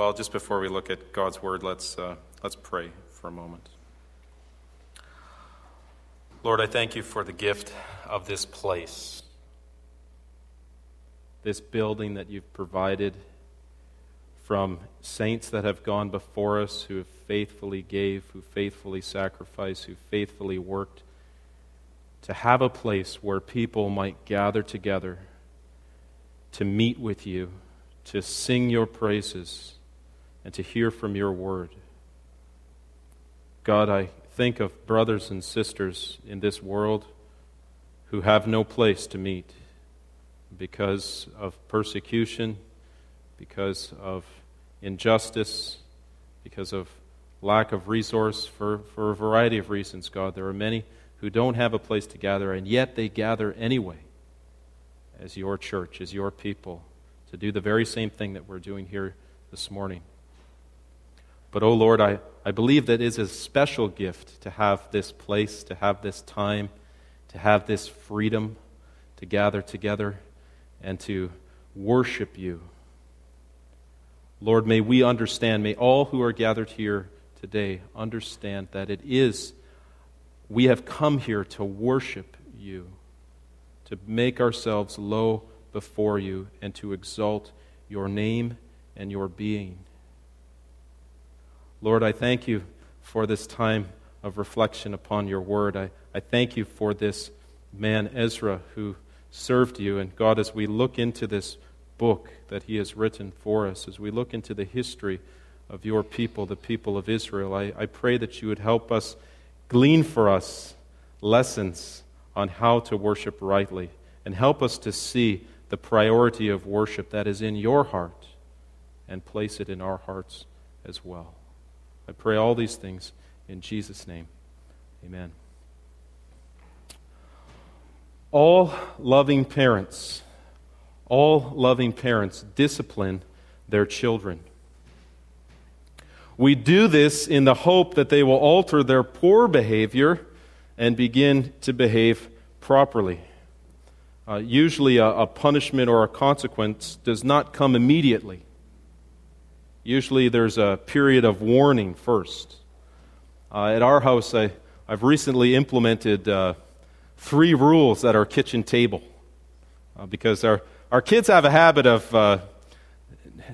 Well, just before we look at God's word, let's, uh, let's pray for a moment. Lord, I thank you for the gift of this place, this building that you've provided from saints that have gone before us, who have faithfully gave, who faithfully sacrificed, who faithfully worked, to have a place where people might gather together to meet with you, to sing your praises, and to hear from your word. God, I think of brothers and sisters in this world who have no place to meet because of persecution, because of injustice, because of lack of resource, for, for a variety of reasons, God. There are many who don't have a place to gather, and yet they gather anyway as your church, as your people, to do the very same thing that we're doing here this morning. But, oh Lord, I, I believe that is a special gift to have this place, to have this time, to have this freedom to gather together and to worship you. Lord, may we understand, may all who are gathered here today understand that it is, we have come here to worship you, to make ourselves low before you, and to exalt your name and your being. Lord, I thank you for this time of reflection upon your word. I, I thank you for this man, Ezra, who served you. And God, as we look into this book that he has written for us, as we look into the history of your people, the people of Israel, I, I pray that you would help us glean for us lessons on how to worship rightly and help us to see the priority of worship that is in your heart and place it in our hearts as well. I pray all these things in Jesus' name. Amen. All loving parents, all loving parents discipline their children. We do this in the hope that they will alter their poor behavior and begin to behave properly. Uh, usually, a, a punishment or a consequence does not come immediately. Usually there's a period of warning first. Uh, at our house, I, I've recently implemented uh, three rules at our kitchen table uh, because our, our kids have a habit of uh,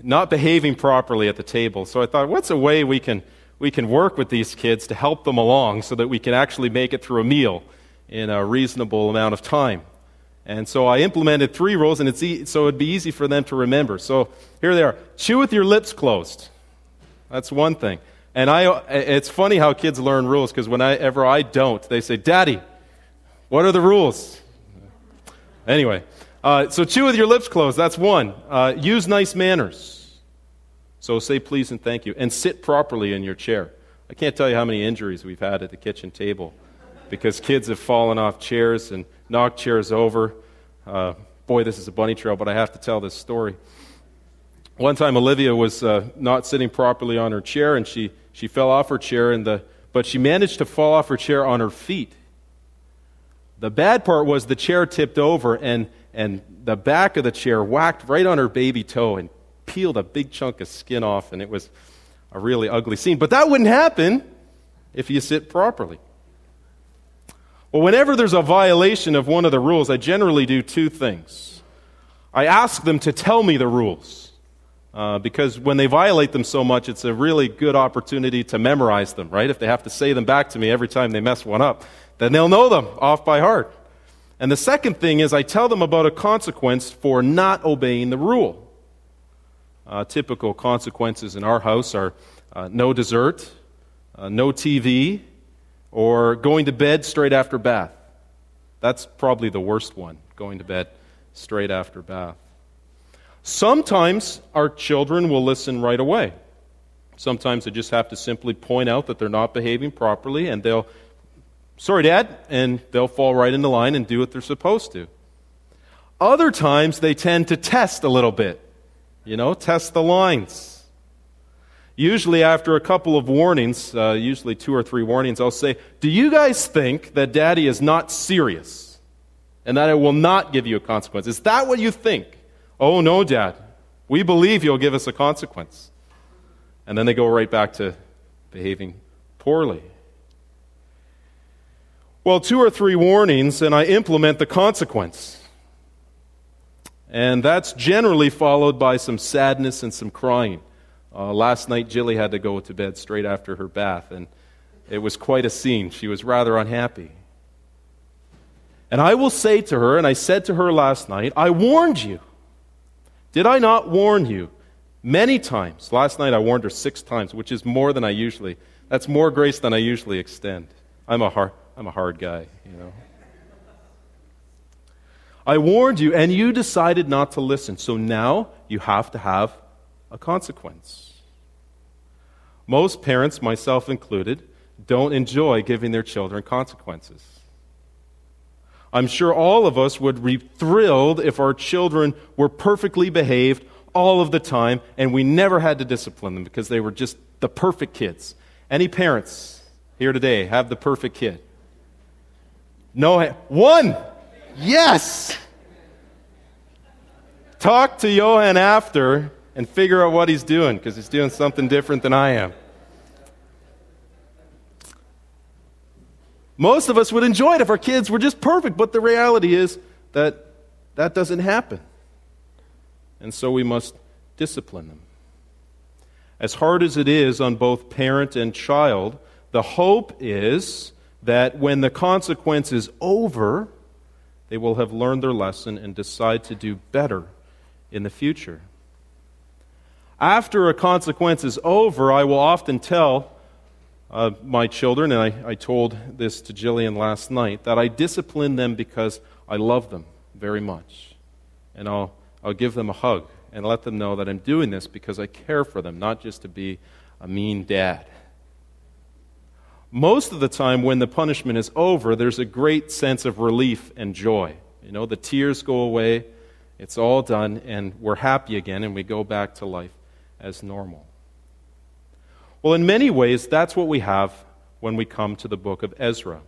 not behaving properly at the table. So I thought, what's a way we can, we can work with these kids to help them along so that we can actually make it through a meal in a reasonable amount of time? And so I implemented three rules, and it's e- so it'd be easy for them to remember. So here they are chew with your lips closed. That's one thing. And I, it's funny how kids learn rules because whenever I don't, they say, Daddy, what are the rules? Anyway, uh, so chew with your lips closed. That's one. Uh, use nice manners. So say please and thank you. And sit properly in your chair. I can't tell you how many injuries we've had at the kitchen table because kids have fallen off chairs and knocked chairs over. Uh, boy, this is a bunny trail, but I have to tell this story. One time, Olivia was uh, not sitting properly on her chair, and she, she fell off her chair, and the, but she managed to fall off her chair on her feet. The bad part was the chair tipped over, and, and the back of the chair whacked right on her baby toe and peeled a big chunk of skin off, and it was a really ugly scene. But that wouldn't happen if you sit properly. Well, whenever there's a violation of one of the rules, I generally do two things. I ask them to tell me the rules. Uh, because when they violate them so much, it's a really good opportunity to memorize them, right? If they have to say them back to me every time they mess one up, then they'll know them off by heart. And the second thing is I tell them about a consequence for not obeying the rule. Uh, typical consequences in our house are uh, no dessert, uh, no TV, or going to bed straight after bath. That's probably the worst one, going to bed straight after bath. Sometimes our children will listen right away. Sometimes I just have to simply point out that they're not behaving properly and they'll, sorry, Dad, and they'll fall right into line and do what they're supposed to. Other times they tend to test a little bit, you know, test the lines. Usually, after a couple of warnings, uh, usually two or three warnings, I'll say, Do you guys think that daddy is not serious and that it will not give you a consequence? Is that what you think? Oh, no, dad. We believe you'll give us a consequence. And then they go right back to behaving poorly. Well, two or three warnings, and I implement the consequence. And that's generally followed by some sadness and some crying. Uh, last night, Jilly had to go to bed straight after her bath, and it was quite a scene. She was rather unhappy. And I will say to her, and I said to her last night, I warned you. Did I not warn you many times? Last night I warned her six times, which is more than I usually, that's more grace than I usually extend. I'm a hard, I'm a hard guy, you know. I warned you, and you decided not to listen. So now you have to have a consequence. Most parents, myself included, don't enjoy giving their children consequences. I'm sure all of us would be thrilled if our children were perfectly behaved all of the time and we never had to discipline them because they were just the perfect kids. Any parents here today have the perfect kid? No, one! Yes! Talk to Johan after and figure out what he's doing because he's doing something different than I am. Most of us would enjoy it if our kids were just perfect, but the reality is that that doesn't happen. And so we must discipline them. As hard as it is on both parent and child, the hope is that when the consequence is over, they will have learned their lesson and decide to do better in the future. After a consequence is over, I will often tell uh, my children, and I, I told this to Jillian last night, that I discipline them because I love them very much. And I'll, I'll give them a hug and let them know that I'm doing this because I care for them, not just to be a mean dad. Most of the time, when the punishment is over, there's a great sense of relief and joy. You know, the tears go away, it's all done, and we're happy again, and we go back to life as normal. Well, in many ways, that's what we have when we come to the book of Ezra.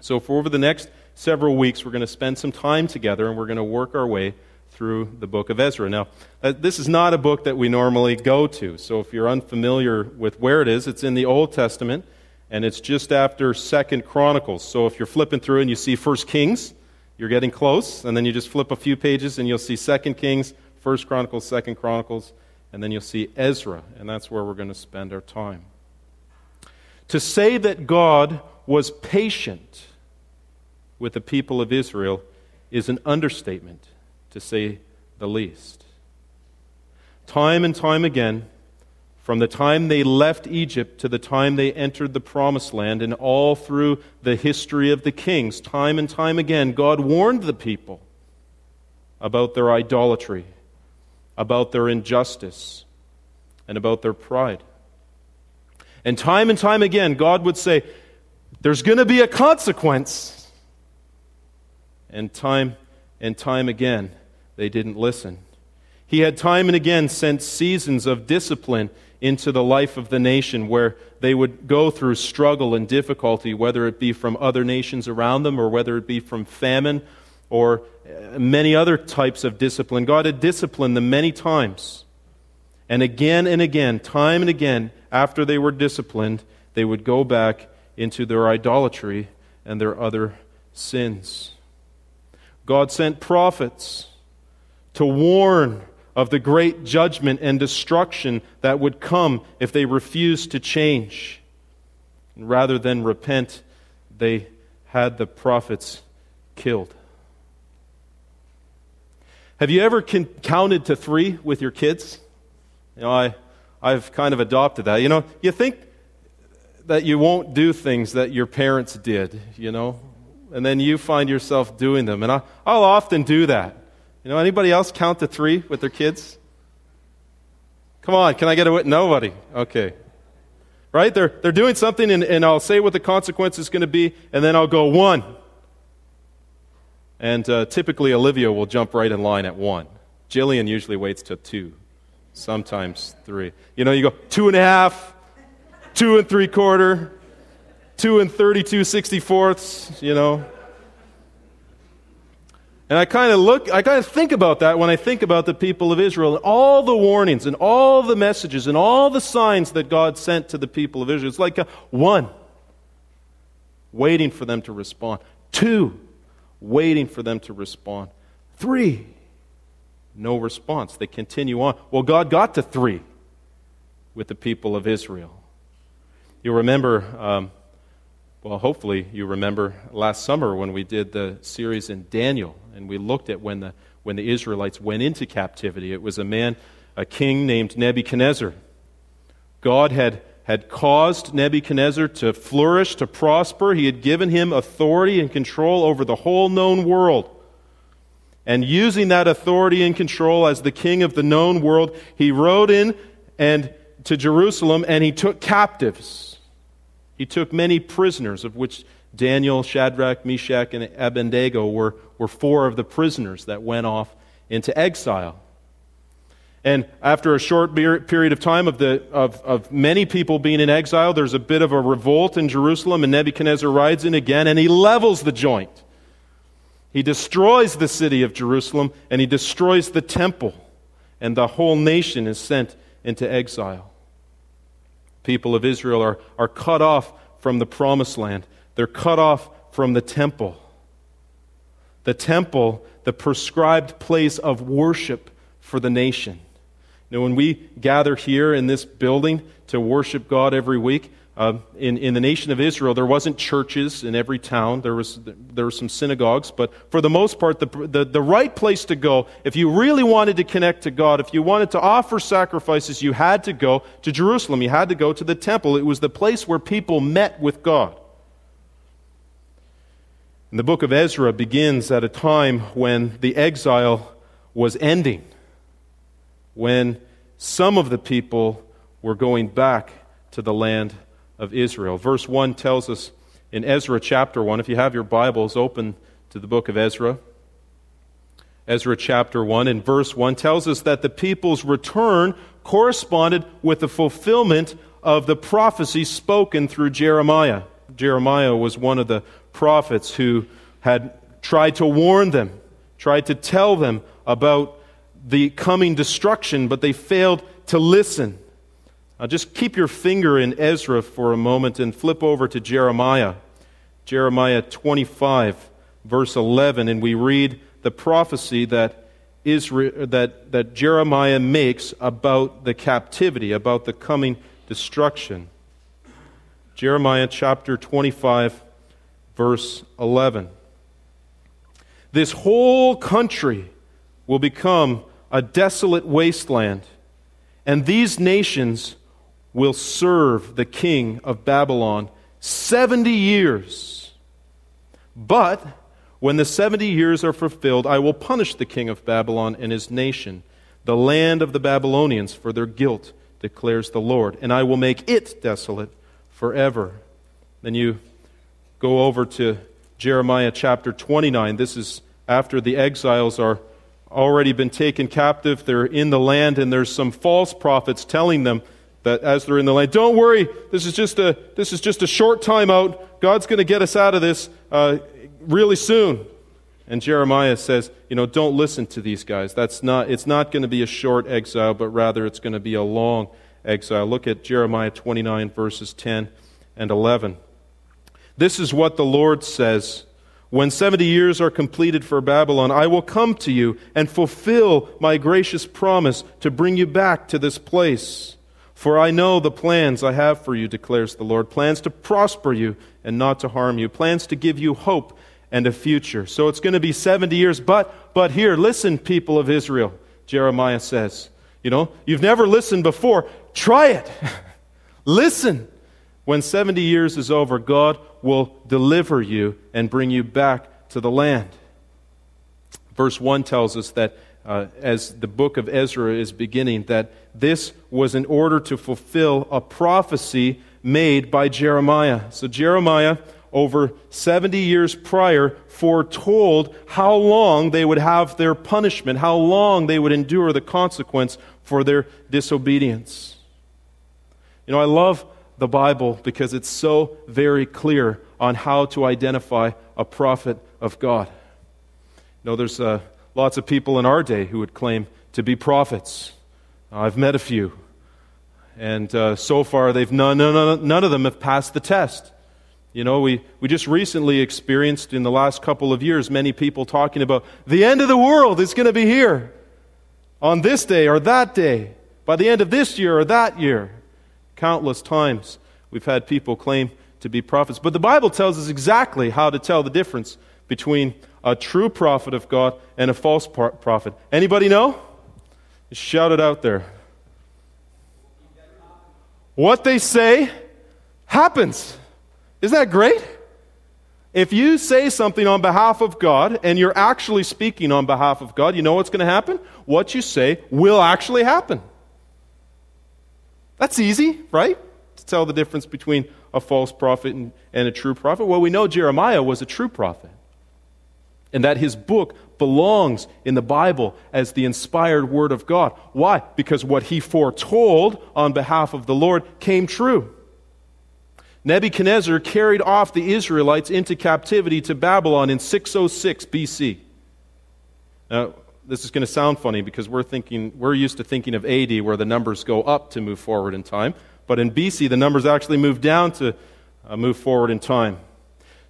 So, for over the next several weeks, we're going to spend some time together and we're going to work our way through the book of Ezra. Now, uh, this is not a book that we normally go to. So, if you're unfamiliar with where it is, it's in the Old Testament and it's just after Second Chronicles. So, if you're flipping through and you see First Kings, you're getting close, and then you just flip a few pages and you'll see Second Kings, First Chronicles, Second Chronicles, and then you'll see Ezra, and that's where we're going to spend our time. To say that God was patient with the people of Israel is an understatement, to say the least. Time and time again, from the time they left Egypt to the time they entered the promised land, and all through the history of the kings, time and time again, God warned the people about their idolatry about their injustice and about their pride. And time and time again, God would say, There's going to be a consequence. And time and time again, they didn't listen. He had time and again sent seasons of discipline into the life of the nation where they would go through struggle and difficulty, whether it be from other nations around them or whether it be from famine or uh, many other types of discipline. God had disciplined them many times. And again and again, time and again, after they were disciplined, they would go back into their idolatry and their other sins. God sent prophets to warn of the great judgment and destruction that would come if they refused to change. Rather than repent, they had the prophets killed. Have you ever con- counted to three with your kids? You know, I, I've kind of adopted that. You know, you think that you won't do things that your parents did, you know, and then you find yourself doing them. And I, I'll often do that. You know, anybody else count to three with their kids? Come on, can I get a wit? Nobody. Okay. Right? They're, they're doing something, and, and I'll say what the consequence is going to be, and then I'll go one. And uh, typically, Olivia will jump right in line at one. Jillian usually waits till two, sometimes three. You know, you go two and a half, two and three quarter, two and 32 64ths, you know. And I kind of look, I kind of think about that when I think about the people of Israel and all the warnings and all the messages and all the signs that God sent to the people of Israel. It's like a, one, waiting for them to respond. Two, waiting for them to respond. Three, no response. They continue on. Well, God got to three with the people of Israel. You'll remember, um, well, hopefully you remember last summer when we did the series in Daniel and we looked at when the, when the Israelites went into captivity. It was a man, a king named Nebuchadnezzar. God had, had caused Nebuchadnezzar to flourish, to prosper. He had given him authority and control over the whole known world. And using that authority and control as the king of the known world, he rode in and to Jerusalem and he took captives. He took many prisoners, of which Daniel, Shadrach, Meshach, and Abednego were, were four of the prisoners that went off into exile. And after a short period of time of, the, of, of many people being in exile, there's a bit of a revolt in Jerusalem, and Nebuchadnezzar rides in again and he levels the joint. He destroys the city of Jerusalem and he destroys the temple, and the whole nation is sent into exile. People of Israel are, are cut off from the promised land. They're cut off from the temple. The temple, the prescribed place of worship for the nation. Now, when we gather here in this building to worship God every week, uh, in, in the nation of Israel, there wasn't churches in every town. There, was, there were some synagogues, but for the most part, the, the, the right place to go, if you really wanted to connect to God, if you wanted to offer sacrifices, you had to go to Jerusalem. You had to go to the temple. It was the place where people met with God. And the book of Ezra begins at a time when the exile was ending, when some of the people were going back to the land of Israel. Verse 1 tells us in Ezra chapter 1, if you have your Bibles open to the book of Ezra, Ezra chapter 1 and verse 1 tells us that the people's return corresponded with the fulfillment of the prophecy spoken through Jeremiah. Jeremiah was one of the prophets who had tried to warn them, tried to tell them about the coming destruction, but they failed to listen. Uh, just keep your finger in Ezra for a moment and flip over to Jeremiah. Jeremiah 25, verse 11, and we read the prophecy that, Israel, that, that Jeremiah makes about the captivity, about the coming destruction. Jeremiah chapter 25, verse 11. This whole country will become a desolate wasteland, and these nations will serve the king of Babylon 70 years. But when the 70 years are fulfilled, I will punish the king of Babylon and his nation, the land of the Babylonians, for their guilt, declares the Lord, and I will make it desolate forever. Then you go over to Jeremiah chapter 29. This is after the exiles are already been taken captive. They're in the land, and there's some false prophets telling them that as they're in the land, don't worry, this is just a, this is just a short time out. God's going to get us out of this uh, really soon. And Jeremiah says, you know, don't listen to these guys. That's not, it's not going to be a short exile, but rather it's going to be a long exile. Look at Jeremiah 29, verses 10 and 11. This is what the Lord says. When 70 years are completed for Babylon, I will come to you and fulfill my gracious promise to bring you back to this place. For I know the plans I have for you, declares the Lord plans to prosper you and not to harm you, plans to give you hope and a future. So it's going to be 70 years. But, but here, listen, people of Israel, Jeremiah says. You know, you've never listened before. Try it. listen. When 70 years is over, God will deliver you and bring you back to the land. Verse 1 tells us that uh, as the book of Ezra is beginning, that this was in order to fulfill a prophecy made by Jeremiah. So, Jeremiah, over 70 years prior, foretold how long they would have their punishment, how long they would endure the consequence for their disobedience. You know, I love the Bible because it's so very clear on how to identify a prophet of God. You know, there's uh, lots of people in our day who would claim to be prophets. I've met a few. And uh, so far, they've none, none, none of them have passed the test. You know, we, we just recently experienced in the last couple of years many people talking about the end of the world is going to be here on this day or that day, by the end of this year or that year. Countless times we've had people claim to be prophets. But the Bible tells us exactly how to tell the difference between a true prophet of God and a false prophet. Anybody know? Shout it out there. What they say happens. Isn't that great? If you say something on behalf of God and you're actually speaking on behalf of God, you know what's going to happen? What you say will actually happen. That's easy, right? To tell the difference between a false prophet and, and a true prophet. Well, we know Jeremiah was a true prophet and that his book belongs in the Bible as the inspired Word of God. Why? Because what he foretold on behalf of the Lord came true. Nebuchadnezzar carried off the Israelites into captivity to Babylon in 606 BC. Now, this is going to sound funny because we're thinking we're used to thinking of AD where the numbers go up to move forward in time, but in BC the numbers actually move down to uh, move forward in time.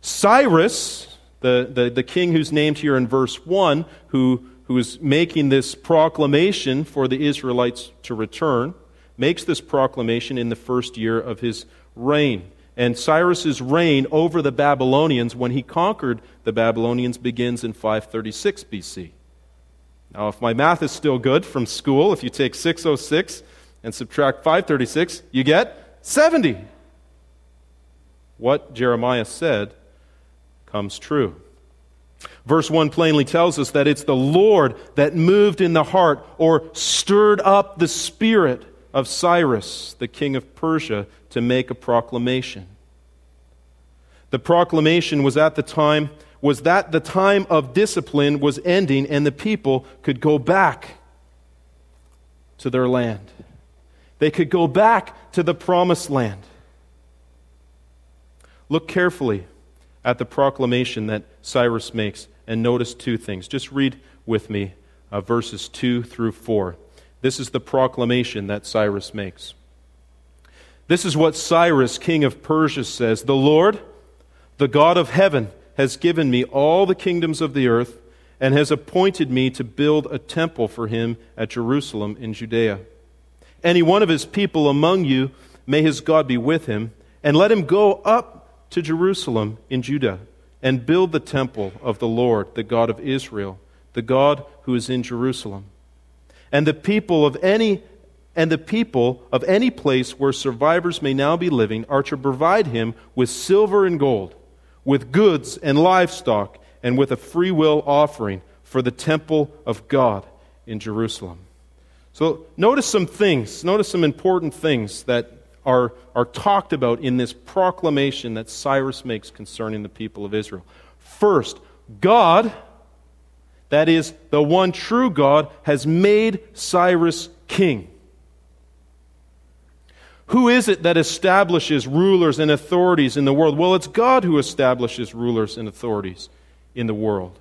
Cyrus the, the, the king who's named here in verse 1, who, who is making this proclamation for the Israelites to return, makes this proclamation in the first year of his reign. And Cyrus's reign over the Babylonians, when he conquered the Babylonians, begins in 536 BC. Now, if my math is still good from school, if you take 606 and subtract 536, you get 70. What Jeremiah said comes true. Verse 1 plainly tells us that it's the Lord that moved in the heart or stirred up the spirit of Cyrus, the king of Persia, to make a proclamation. The proclamation was at the time was that the time of discipline was ending and the people could go back to their land. They could go back to the promised land. Look carefully at the proclamation that Cyrus makes and notice two things. Just read with me uh, verses 2 through 4. This is the proclamation that Cyrus makes. This is what Cyrus, king of Persia, says The Lord, the God of heaven, has given me all the kingdoms of the earth and has appointed me to build a temple for him at Jerusalem in Judea. Any one of his people among you, may his God be with him, and let him go up to Jerusalem in Judah and build the temple of the Lord, the God of Israel, the God who is in Jerusalem. And the people of any and the people of any place where survivors may now be living are to provide him with silver and gold, with goods and livestock, and with a free will offering for the temple of God in Jerusalem. So notice some things, notice some important things that are, are talked about in this proclamation that Cyrus makes concerning the people of Israel. First, God, that is, the one true God, has made Cyrus king. Who is it that establishes rulers and authorities in the world? Well, it's God who establishes rulers and authorities in the world.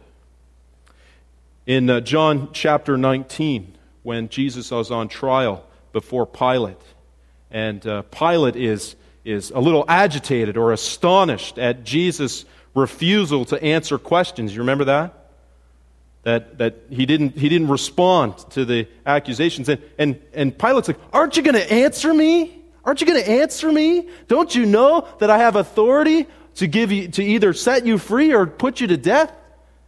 In uh, John chapter 19, when Jesus was on trial before Pilate, and uh, Pilate is, is a little agitated or astonished at Jesus' refusal to answer questions. You remember that? That, that he, didn't, he didn't respond to the accusations. And, and, and Pilate's like, Aren't you going to answer me? Aren't you going to answer me? Don't you know that I have authority to, give you, to either set you free or put you to death?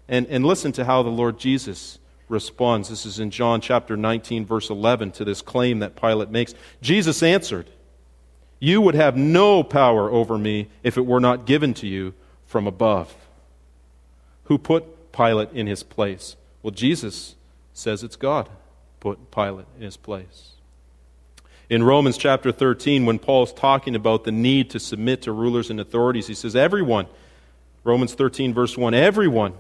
And, and listen to how the Lord Jesus responds. This is in John chapter 19, verse 11, to this claim that Pilate makes. Jesus answered, You would have no power over me if it were not given to you from above. Who put Pilate in his place? Well, Jesus says it's God put Pilate in his place. In Romans chapter 13, when Paul's talking about the need to submit to rulers and authorities, he says, Everyone, Romans 13, verse 1, everyone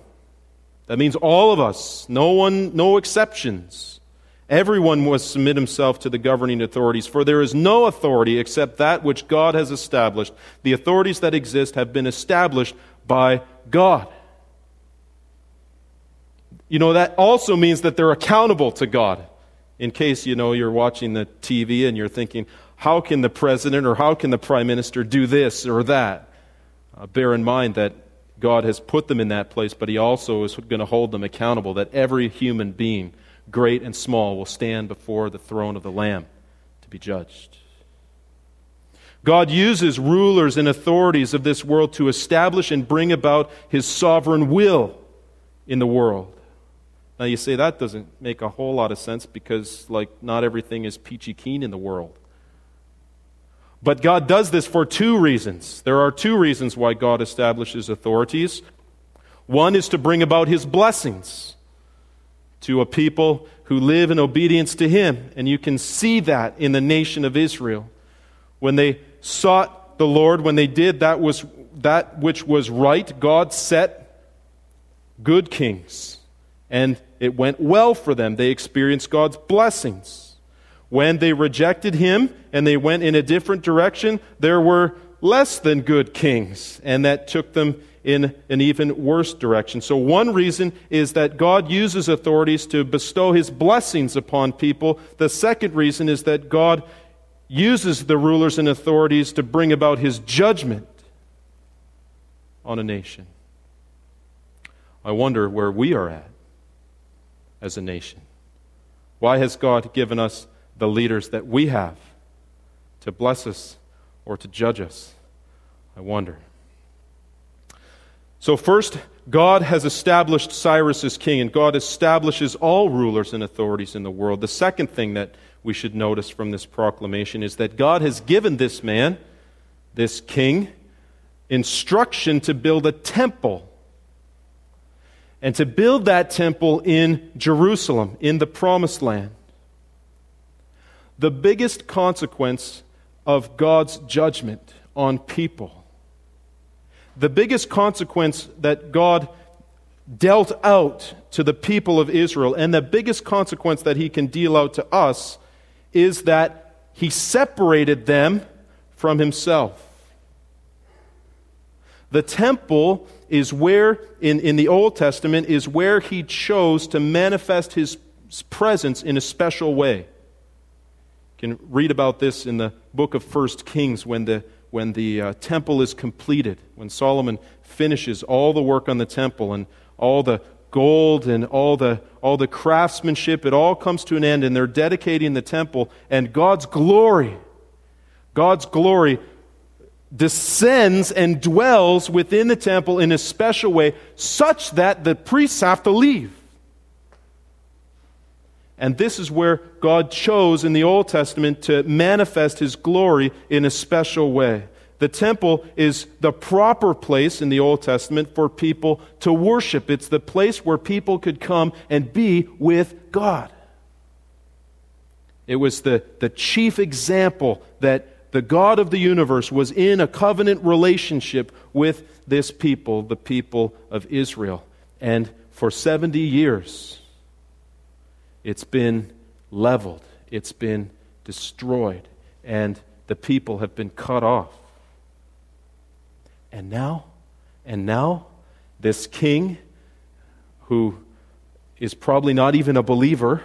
that means all of us, no one, no exceptions. Everyone must submit himself to the governing authorities, for there is no authority except that which God has established. The authorities that exist have been established by God. you know, that also means that they're accountable to God. In case, you know, you're watching the TV and you're thinking, how can the president or how can the prime minister do this or that? Uh, bear in mind that God has put them in that place, but He also is going to hold them accountable, that every human being, great and small, will stand before the throne of the Lamb to be judged. God uses rulers and authorities of this world to establish and bring about His sovereign will in the world. Now, you say that doesn't make a whole lot of sense because, like, not everything is peachy keen in the world. But God does this for two reasons. There are two reasons why God establishes authorities. One is to bring about his blessings to a people who live in obedience to him. And you can see that in the nation of Israel. When they sought the Lord, when they did that was that which was right, God set good kings. And it went well for them. They experienced God's blessings. When they rejected him and they went in a different direction, there were less than good kings, and that took them in an even worse direction. So, one reason is that God uses authorities to bestow his blessings upon people. The second reason is that God uses the rulers and authorities to bring about his judgment on a nation. I wonder where we are at as a nation. Why has God given us the leaders that we have to bless us or to judge us? I wonder. So, first, God has established Cyrus as king, and God establishes all rulers and authorities in the world. The second thing that we should notice from this proclamation is that God has given this man, this king, instruction to build a temple. And to build that temple in Jerusalem, in the promised land the biggest consequence of God's judgment on people. The biggest consequence that God dealt out to the people of Israel, and the biggest consequence that He can deal out to us, is that He separated them from Himself. The temple is where, in, in the Old Testament, is where He chose to manifest His presence in a special way. You can read about this in the book of First Kings when the, when the uh, temple is completed, when Solomon finishes all the work on the temple and all the gold and all the, all the craftsmanship, it all comes to an end, and they're dedicating the temple, and God's glory, God's glory descends and dwells within the temple in a special way, such that the priests have to leave. And this is where God chose in the Old Testament to manifest his glory in a special way. The temple is the proper place in the Old Testament for people to worship. It's the place where people could come and be with God. It was the, the chief example that the God of the universe was in a covenant relationship with this people, the people of Israel. And for 70 years, it's been leveled, it's been destroyed, and the people have been cut off. And now, and now, this king, who is probably not even a believer,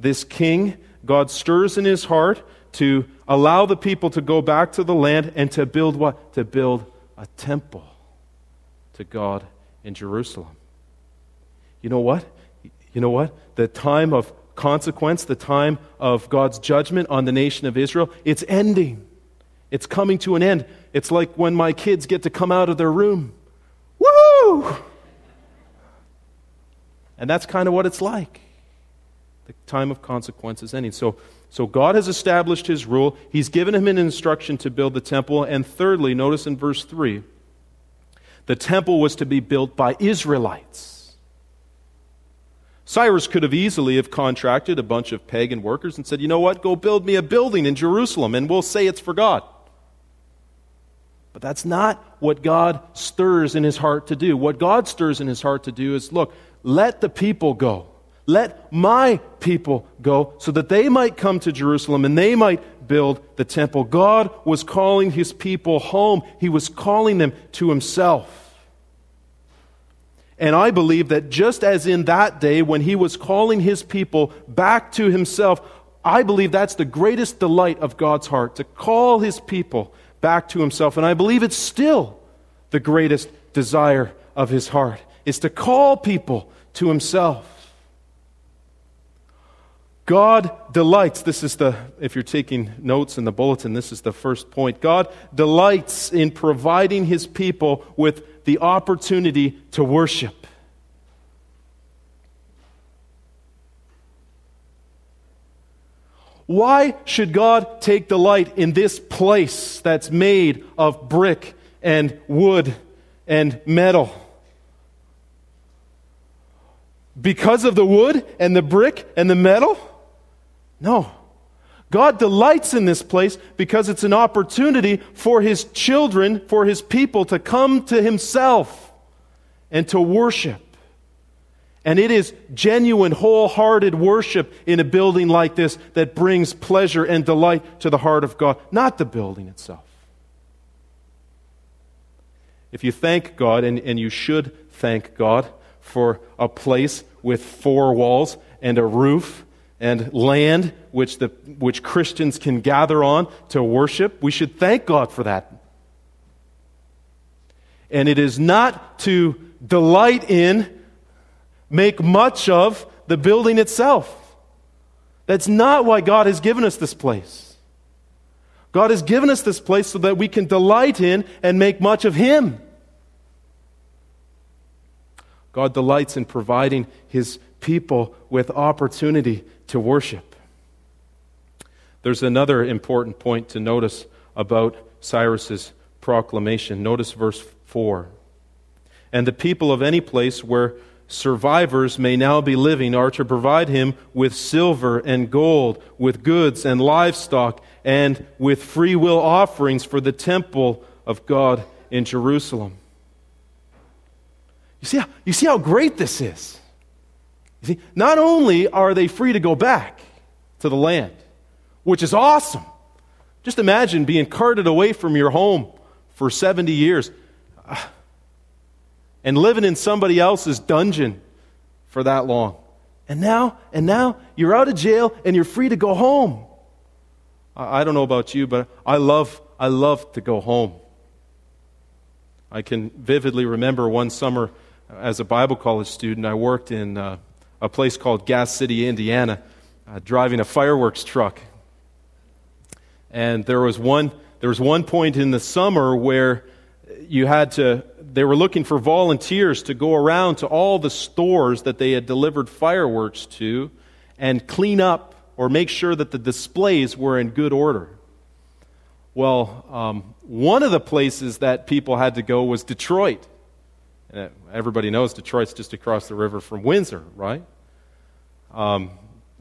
this king, God stirs in his heart to allow the people to go back to the land and to build what? To build a temple to God in Jerusalem. You know what? You know what? The time of consequence, the time of God's judgment on the nation of Israel, it's ending. It's coming to an end. It's like when my kids get to come out of their room. Woo! And that's kind of what it's like. The time of consequence is ending. So, so God has established his rule. He's given him an instruction to build the temple. And thirdly, notice in verse 3 the temple was to be built by Israelites. Cyrus could have easily have contracted a bunch of pagan workers and said, "You know what? Go build me a building in Jerusalem and we'll say it's for God." But that's not what God stirs in his heart to do. What God stirs in his heart to do is, look, let the people go. Let my people go so that they might come to Jerusalem and they might build the temple. God was calling his people home. He was calling them to himself. And I believe that just as in that day when he was calling his people back to himself, I believe that's the greatest delight of God's heart, to call his people back to himself. And I believe it's still the greatest desire of his heart, is to call people to himself. God delights, this is the, if you're taking notes in the bulletin, this is the first point. God delights in providing his people with the opportunity to worship. Why should God take delight in this place that's made of brick and wood and metal? Because of the wood and the brick and the metal? No. God delights in this place because it's an opportunity for His children, for His people to come to Himself and to worship. And it is genuine, wholehearted worship in a building like this that brings pleasure and delight to the heart of God, not the building itself. If you thank God, and, and you should thank God for a place with four walls and a roof and land which, the, which Christians can gather on to worship. We should thank God for that. And it is not to delight in, make much of the building itself. That's not why God has given us this place. God has given us this place so that we can delight in and make much of Him. God delights in providing His people with opportunity to worship. There's another important point to notice about Cyrus's proclamation. Notice verse 4. And the people of any place where survivors may now be living are to provide him with silver and gold, with goods and livestock, and with free will offerings for the temple of God in Jerusalem. You see how, you see how great this is? You see, not only are they free to go back to the land, which is awesome. Just imagine being carted away from your home for 70 years and living in somebody else's dungeon for that long. And now, and now you're out of jail and you're free to go home. I, I don't know about you, but I love, I love to go home. I can vividly remember one summer as a Bible college student, I worked in uh, a place called Gas City, Indiana, uh, driving a fireworks truck. And there was one there was one point in the summer where you had to they were looking for volunteers to go around to all the stores that they had delivered fireworks to and clean up or make sure that the displays were in good order. Well, um, one of the places that people had to go was Detroit. And everybody knows Detroit's just across the river from Windsor, right? Um,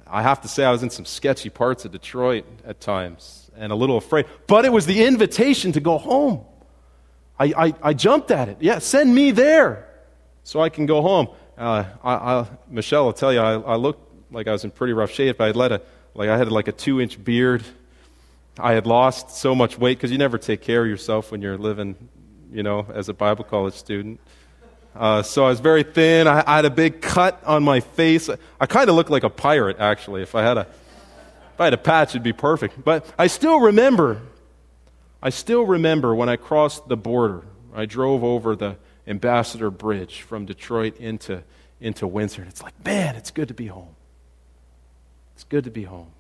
I have to say, I was in some sketchy parts of Detroit at times and a little afraid. But it was the invitation to go home. I, I, I jumped at it. Yeah, send me there so I can go home. Uh, I, I, Michelle will tell you, I, I looked like I was in pretty rough shape. I had let a, like I had like a two inch beard. I had lost so much weight because you never take care of yourself when you're living, you know, as a Bible college student. Uh, so I was very thin. I, I, had a big cut on my face. I kind of looked like a pirate, actually. If I had a, if I had a patch, it'd be perfect. But I still remember. I still remember when I crossed the border. I drove over the Ambassador Bridge from Detroit into into Windsor. And it's like, man, it's good to be home. It's good to be home.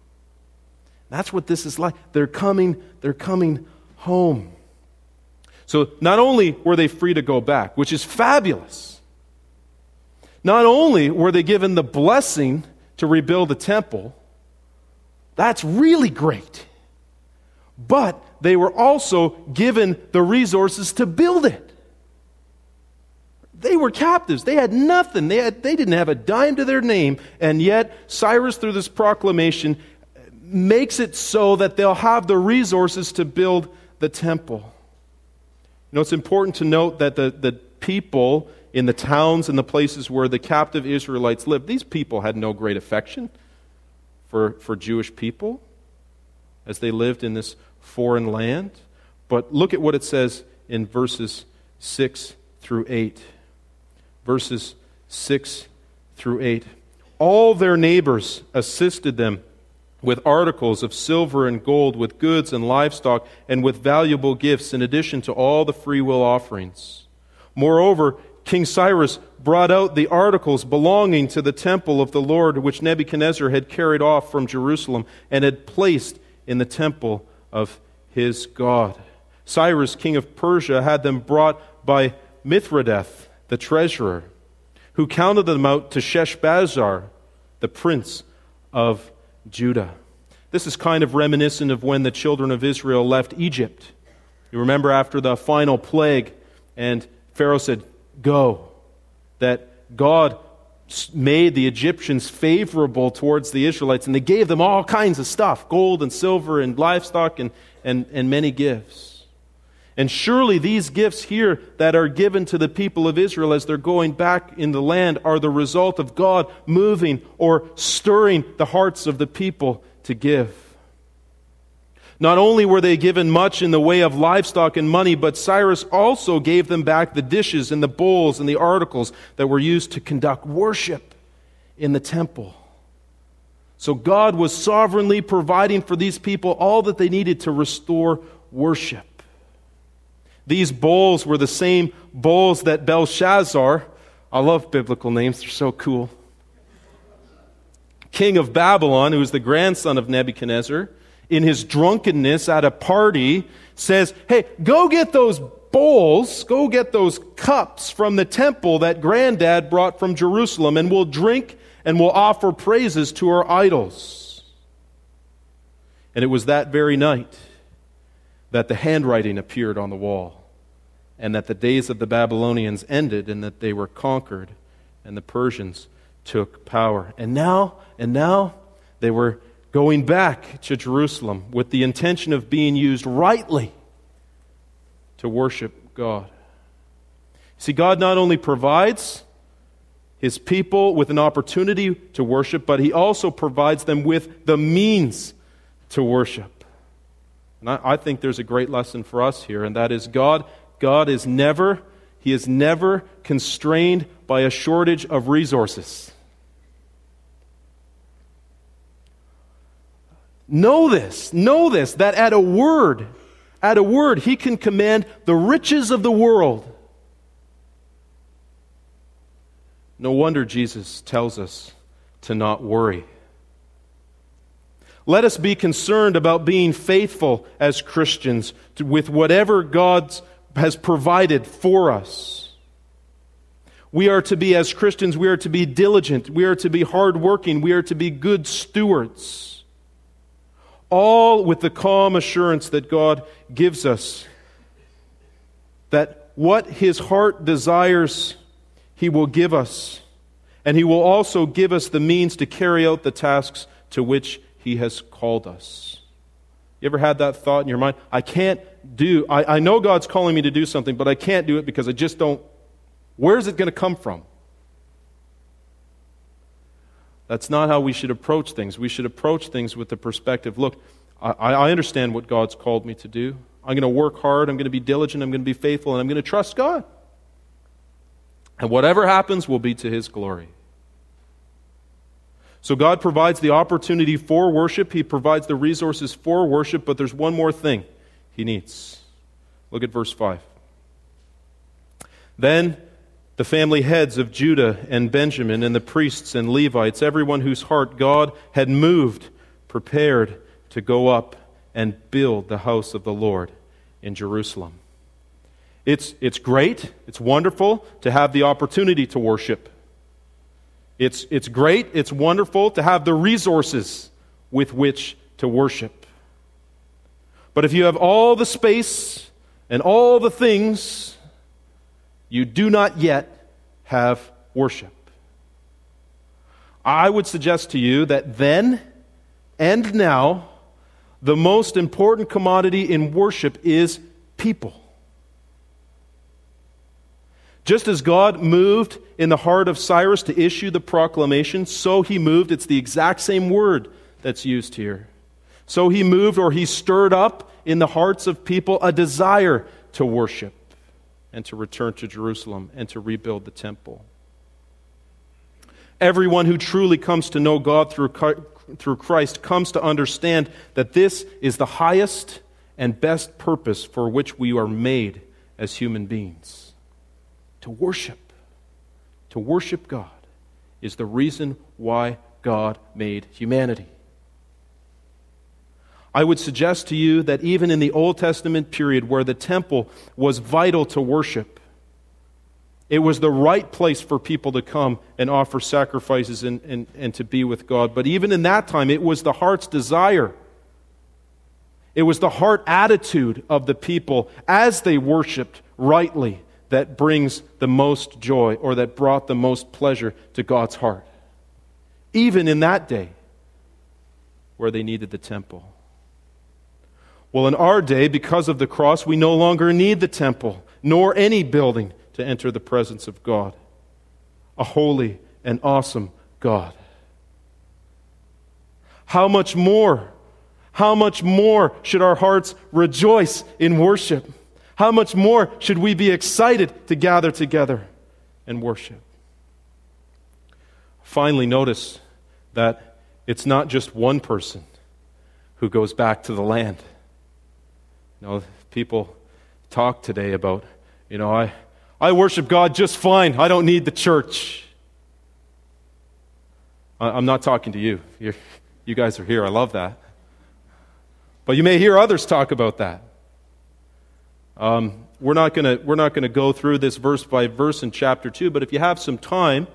That's what this is like. They're coming. They're coming home. So not only were they free to go back, which is fabulous, not only were they given the blessing to rebuild the temple, that's really great, but they were also given the resources to build it. They were captives. They had nothing. They, had, they didn't have a dime to their name. And yet, Cyrus, through this proclamation, makes it so that they'll have the resources to build the temple. Know, it's important to note that the, the people in the towns and the places where the captive Israelites lived, these people had no great affection for, for Jewish people as they lived in this foreign land. But look at what it says in verses 6 through 8. verses 6 through 8. All their neighbors assisted them with articles of silver and gold, with goods and livestock, and with valuable gifts, in addition to all the freewill offerings. Moreover, King Cyrus brought out the articles belonging to the temple of the Lord, which Nebuchadnezzar had carried off from Jerusalem and had placed in the temple of his God. Cyrus, king of Persia, had them brought by Mithredath, the treasurer, who counted them out to Sheshbazzar, the prince of Judah. This is kind of reminiscent of when the children of Israel left Egypt. You remember after the final plague, and Pharaoh said, Go. That God made the Egyptians favorable towards the Israelites, and they gave them all kinds of stuff gold and silver and livestock and, and, and many gifts. And surely these gifts here that are given to the people of Israel as they're going back in the land are the result of God moving or stirring the hearts of the people to give. Not only were they given much in the way of livestock and money, but Cyrus also gave them back the dishes and the bowls and the articles that were used to conduct worship in the temple. So God was sovereignly providing for these people all that they needed to restore worship. These bowls were the same bowls that Belshazzar, I love biblical names, they're so cool. King of Babylon, who was the grandson of Nebuchadnezzar, in his drunkenness at a party, says, Hey, go get those bowls, go get those cups from the temple that granddad brought from Jerusalem, and we'll drink and we'll offer praises to our idols. And it was that very night that the handwriting appeared on the wall, and that the days of the Babylonians ended, and that they were conquered, and the Persians took power. And now, and now, they were going back to Jerusalem with the intention of being used rightly to worship God. See, God not only provides his people with an opportunity to worship, but he also provides them with the means to worship. And I, I think there's a great lesson for us here, and that is God, God is never, He is never constrained by a shortage of resources. Know this, know this, that at a word, at a word, He can command the riches of the world. No wonder Jesus tells us to not worry. Let us be concerned about being faithful as Christians to, with whatever God has provided for us. We are to be, as Christians, we are to be diligent. We are to be hardworking. We are to be good stewards. All with the calm assurance that God gives us that what His heart desires, He will give us. And He will also give us the means to carry out the tasks to which he has called us. You ever had that thought in your mind? I can't do, I, I know God's calling me to do something, but I can't do it because I just don't. Where's it going to come from? That's not how we should approach things. We should approach things with the perspective look, I, I understand what God's called me to do. I'm going to work hard. I'm going to be diligent. I'm going to be faithful. And I'm going to trust God. And whatever happens will be to His glory. So God provides the opportunity for worship, He provides the resources for worship, but there's one more thing He needs. Look at verse 5. Then the family heads of Judah and Benjamin, and the priests and Levites, everyone whose heart God had moved, prepared to go up and build the house of the Lord in Jerusalem. It's, it's great, it's wonderful to have the opportunity to worship. It's, it's great, it's wonderful to have the resources with which to worship. But if you have all the space and all the things, you do not yet have worship. I would suggest to you that then and now, the most important commodity in worship is people. Just as God moved in the heart of Cyrus to issue the proclamation, so he moved. It's the exact same word that's used here. So he moved or he stirred up in the hearts of people a desire to worship and to return to Jerusalem and to rebuild the temple. Everyone who truly comes to know God through, through Christ comes to understand that this is the highest and best purpose for which we are made as human beings. To worship. To worship God is the reason why God made humanity. I would suggest to you that even in the Old Testament period where the temple was vital to worship, it was the right place for people to come and offer sacrifices and, and, and to be with God. But even in that time, it was the heart's desire. It was the heart attitude of the people as they worshiped rightly that brings the most joy or that brought the most pleasure to God's heart. Even in that day where they needed the temple. Well, in our day, because of the cross, we no longer need the temple, nor any building to enter the presence of God. A holy and awesome God. How much more, how much more should our hearts rejoice in worship? How much more should we be excited to gather together and worship? Finally, notice that it's not just one person who goes back to the land. You know, people talk today about, you know, I, I worship God just fine. I don't need the church. I'm not talking to you. You're, you guys are here. I love that. But you may hear others talk about that. Um, we're not going to we're not going to go through this verse by verse in chapter 2, but if you have some time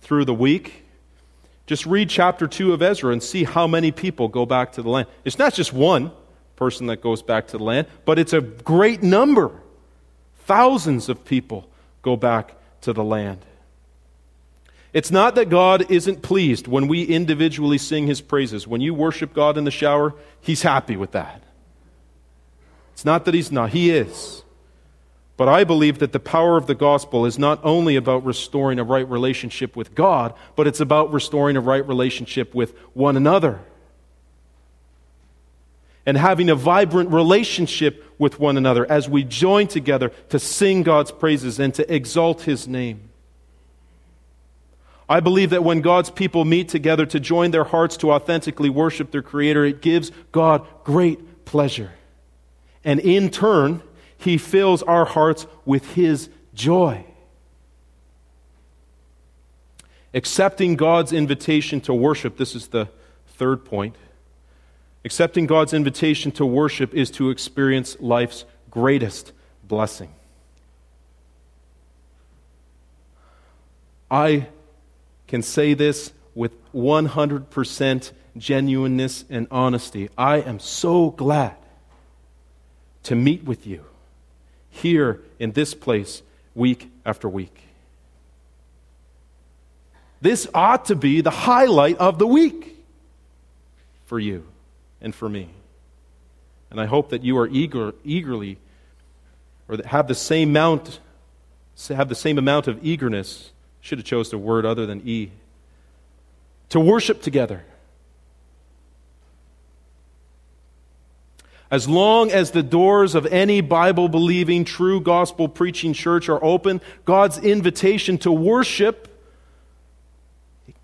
through the week, just read chapter 2 of Ezra and see how many people go back to the land. It's not just one person that goes back to the land, but it's a great number. Thousands of people go back to the land. It's not that God isn't pleased when we individually sing his praises. When you worship God in the shower, he's happy with that. It's not that he's not, he is. But I believe that the power of the gospel is not only about restoring a right relationship with God, but it's about restoring a right relationship with one another and having a vibrant relationship with one another as we join together to sing God's praises and to exalt His name. I believe that when God's people meet together to join their hearts to authentically worship their Creator, it gives God great pleasure. And in turn, He fills our hearts with His joy. Accepting God's invitation to worship, this is the third point Accepting God's invitation to worship is to experience life's greatest blessing. I can say this with 100% genuineness and honesty. I am so glad to meet with you here in this place week after week. This ought to be the highlight of the week for you and for me. And I hope that you are eager, eagerly, or that have the same amount, have the same amount of eagerness. Should have chose a word other than e. To worship together. As long as the doors of any Bible believing, true gospel preaching church are open, God's invitation to worship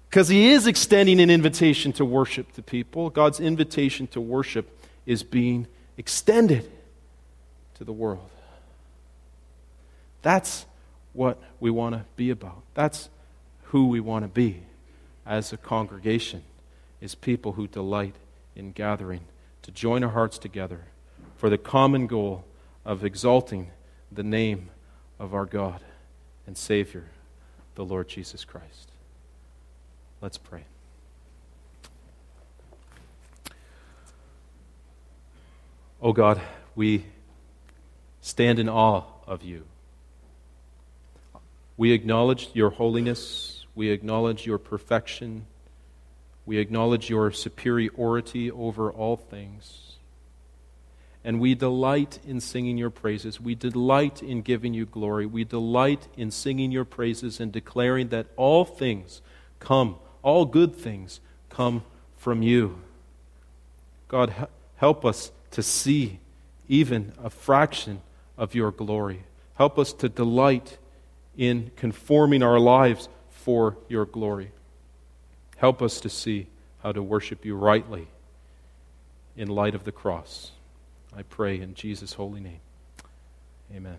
because he is extending an invitation to worship to people. God's invitation to worship is being extended to the world. That's what we want to be about. That's who we want to be as a congregation is people who delight in gathering to join our hearts together for the common goal of exalting the name of our God and Savior, the Lord Jesus Christ. Let's pray. Oh God, we stand in awe of you. We acknowledge your holiness. We acknowledge your perfection. We acknowledge your superiority over all things. And we delight in singing your praises. We delight in giving you glory. We delight in singing your praises and declaring that all things come all good things come from you. God, help us to see even a fraction of your glory. Help us to delight in conforming our lives for your glory. Help us to see how to worship you rightly in light of the cross. I pray in Jesus' holy name. Amen.